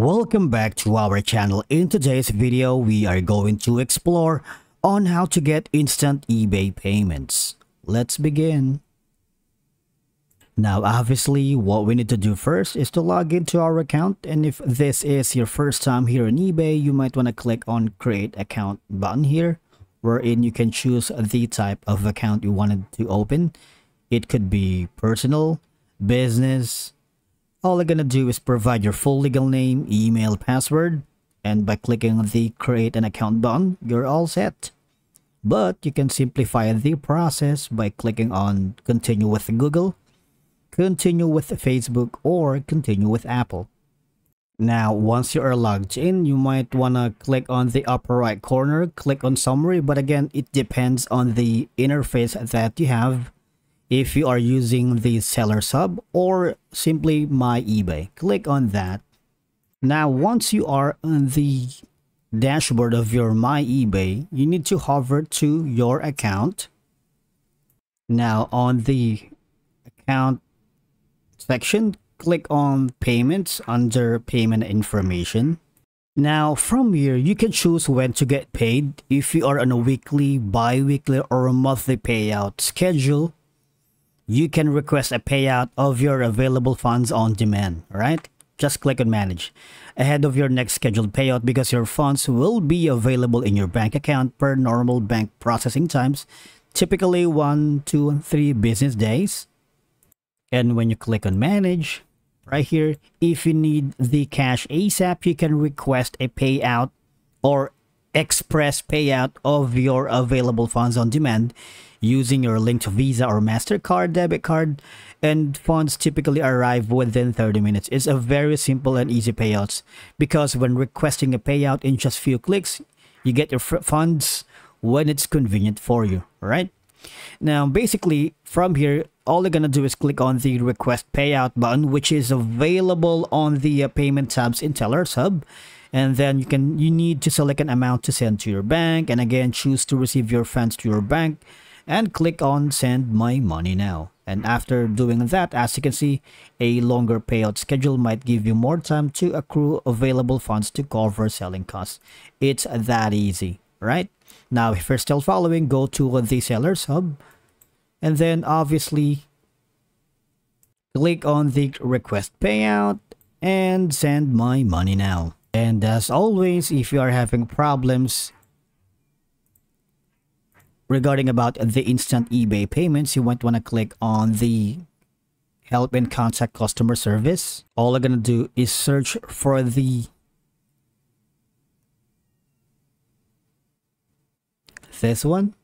Welcome back to our channel. In today's video, we are going to explore on how to get instant eBay payments. Let's begin. Now, obviously, what we need to do first is to log into our account. And if this is your first time here on eBay, you might want to click on create account button here, wherein you can choose the type of account you wanted to open. It could be personal, business, all you're gonna do is provide your full legal name, email, password, and by clicking the create an account button, you're all set. But you can simplify the process by clicking on continue with Google, continue with Facebook, or continue with Apple. Now, once you are logged in, you might want to click on the upper right corner, click on summary, but again, it depends on the interface that you have if you are using the Sellers Hub or simply my eBay. Click on that. Now, once you are on the dashboard of your my eBay, you need to hover to your account. Now, on the account section, click on payments under payment information. Now, from here, you can choose when to get paid if you are on a weekly, bi-weekly, or a monthly payout schedule you can request a payout of your available funds on demand, right? Just click on manage ahead of your next scheduled payout because your funds will be available in your bank account per normal bank processing times, typically 1, 2, and 3 business days. And when you click on manage, right here, if you need the cash ASAP, you can request a payout or express payout of your available funds on demand using your linked Visa or MasterCard debit card and funds typically arrive within 30 minutes. It's a very simple and easy payouts because when requesting a payout in just few clicks, you get your funds when it's convenient for you, right? Now, basically, from here, all you're gonna do is click on the request payout button, which is available on the uh, payment tabs in Sellers Hub. And then you can you need to select an amount to send to your bank and again choose to receive your funds to your bank and click on send my money now. And after doing that as you can see a longer payout schedule might give you more time to accrue available funds to cover selling costs. It's that easy right now if you're still following go to the Sellers Hub and then obviously click on the request payout and send my money now and as always, if you are having problems regarding about the instant eBay payments, you might want to click on the help and contact customer service. All I'm going to do is search for the this one.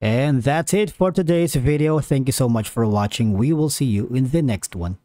And that's it for today's video. Thank you so much for watching. We will see you in the next one.